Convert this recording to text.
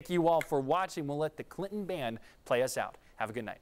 Thank you all for watching. We'll let the Clinton Band play us out. Have a good night.